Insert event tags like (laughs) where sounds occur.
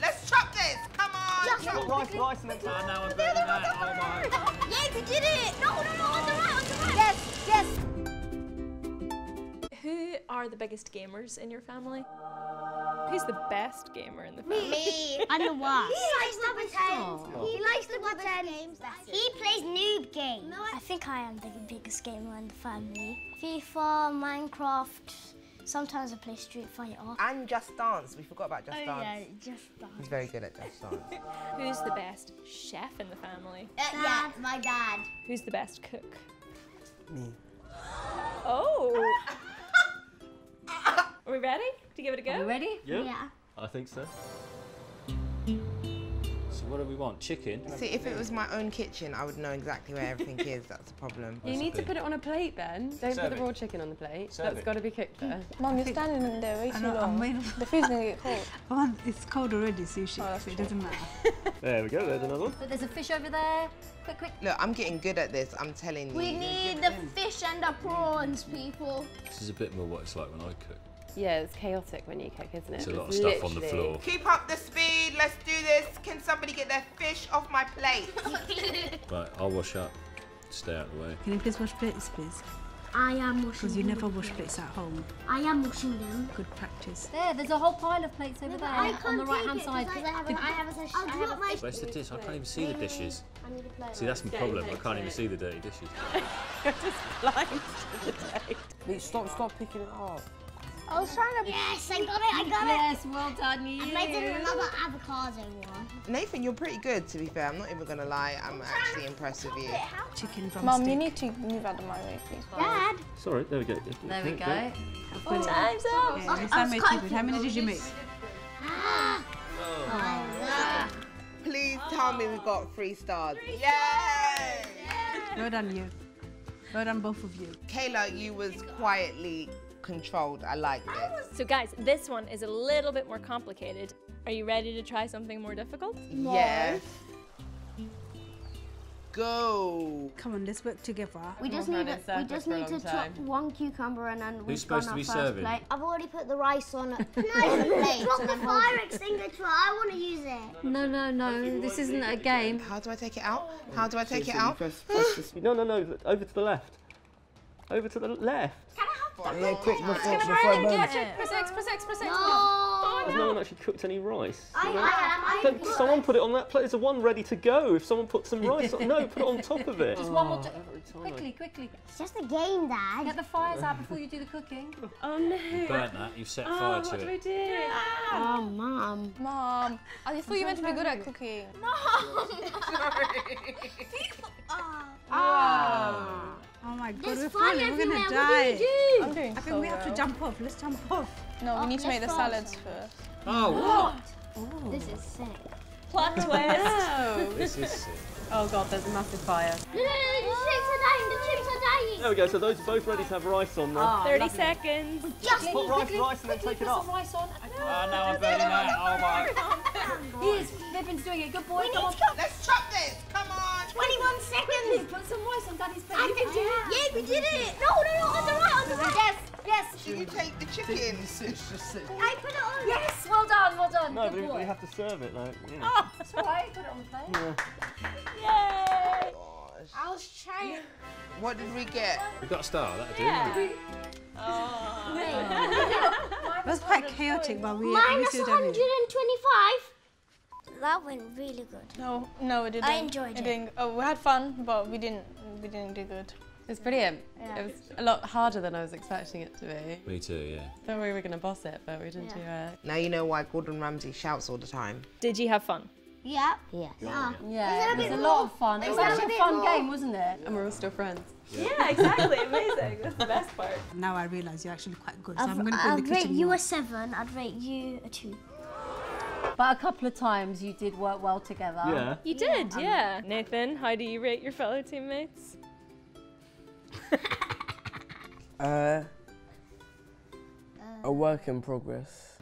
Let's chop this. Come on. Just chop. rice, rice, and then Oh, now I'm better than that. Oh my. Yeah, we did it! No, no, no, on the right, on the right! Yes, yes! Who are the biggest gamers in your family? Who's the best gamer in the family? Me. (laughs) I'm the worst. He likes to pretend. He likes to pretend. He plays noob games. I think I am the biggest gamer in the family. FIFA, Minecraft. Sometimes I play Street Fighter. And Just Dance. We forgot about Just Oh Dance. yeah, just that. He's very good at Just Dance. (laughs) Who's the best chef in the family? Uh, yeah, my dad. Who's the best cook? Me. (gasps) Oh! (laughs) Are we ready to give it a go? Are You ready? Yeah. Yeah. I think so. So what do we want? Chicken. See, if it was my own kitchen, I would know exactly where everything (laughs) is. That's the problem. You need to put it on a plate then. Don't Serve put the it. raw chicken on the plate. Serve That's it. got to be cooked there. Mm. Mom, you're standing in there way I too long. waiting. The food's gonna get cold. (laughs) Oh, it's cold already, sushi, oh, that's so it true. doesn't matter. (laughs) There we go. There's another one. But there's a fish over there. Quick, quick. Look, I'm getting good at this. I'm telling you. We need the fish and the prawns, people. This is a bit more what it's like when I cook. Yeah, it's chaotic when you cook, isn't it? There's a lot of It's stuff on the floor. Keep up the speed. Let's do this. Can somebody get their fish off my plate? (laughs) Right, I'll wash up. Stay out of the way. Can you please wash plates, please? I am washing Because you never wash plates at home. I am washing them. Good practice. There, there's a whole pile of plates over there I on the right hand side. side. 'cause I have a, I have a, I'll I do have a. Where's the dish? I can't even see the dishes. I need a plate. See, that's my problem. I can't even see the dirty dishes. (laughs) Wait, stop, stop picking it up. I was trying to. Yes, I got it. I got it. Yes, well done, you. I made another avocado one. Nathan, you're pretty good, to be fair. I'm not even going to lie. I'm actually impressed with you. Chicken drumstick. Mom, you need to move out of my way, please. Dad. Sorry, there we go. There we go. Oh, Time's up! Yeah, this time made two. How many did you make? Ah. Please tell me we got three stars. Yay! Well done, you. Well done, both of you. Kayla, you was quietly controlled. I like this. So, guys, this one is a little bit more complicated. Are you ready to try something more difficult? Yes. Go. Come on, let's work together. We just need had to, we just need to chop one cucumber and then we've supposed to be our first serving? plate. I've already put the rice on. (laughs) No, plate drop the fire extinguisher. I want to use it. No, no, no. This isn't a game. How do I take it out? Oh, How do I take it out? No, no, no. Over to the left. Over to the left. Yeah, quick before, before it. Press X, press X, press X. Has no one actually cooked any rice? I, You know? I am. I someone put it on that plate. There's a one ready to go. If someone put some rice on, no, put it on top of it. (laughs) Just one more. Oh, time. quickly, quickly. It's just a game, Dad. Get the fires out before you do the cooking. (laughs) Oh no. Burnt that. You've set Oh, fire what to do I it. do? Oh, Mom. Mom, I thought you meant to be good at cooking. Oh my god, There's we're falling. We're gonna What die. do we do? I'm doing I so think we have to jump off. Let's jump off. No, we Oh, need to make the salads fast. first. Oh, what? This is sick. Plot twist. Oh. This is sick. oh god, there's a massive fire. No, no, no, the chicks are dying. The chicks are dying. There we go. So those are both ready to have rice on there. 30 seconds. Just Put rice, rice, and then take it Put off. some rice on. Oh, now I'm burning that. Oh my. Yes, Vipin's doing it. Good boy. Come on. Let's chop this. Come on. 21 seconds. Put some rice on Daddy's plate. I can do it. Ah. Yeah, we did it. No, no, no, on the right, on the right. Yes, yes. Should you take the chicken? I put it on. Yes, well done, well done. No, Good but we- boy. we have to serve it, like, you know. Oh. That's all right. Put it on the plate. Yay! I was trying. What did we get? We got a star. That'll do. Yeah. It (laughs) was quite chaotic, but we, we Minus still it. 125. That went really good. No, no, we didn't. I enjoyed we it. Didn't, oh, we had fun, but we didn't. We didn't do good. It was brilliant. It was a lot harder than I was expecting it to be. Me too, yeah. Thought we were going to boss it, but we didn't do it. Now you know why Gordon Ramsay shouts all the time. Did you have fun? Yeah. Yes. Ah. Yeah, it was a lot of fun. It was actually a fun game, wasn't it? And we're all still friends. Yeah, exactly. (laughs) Amazing. That's the best part. Now I realise you're actually quite good, so I'm I'd, going to put in I'd the rate kitchen you more. a seven. I'd rate you a two. But a couple of times you did work well together. Yeah. You did, yeah. Nathan, how do you rate your fellow teammates? (laughs) Uh, a work in progress.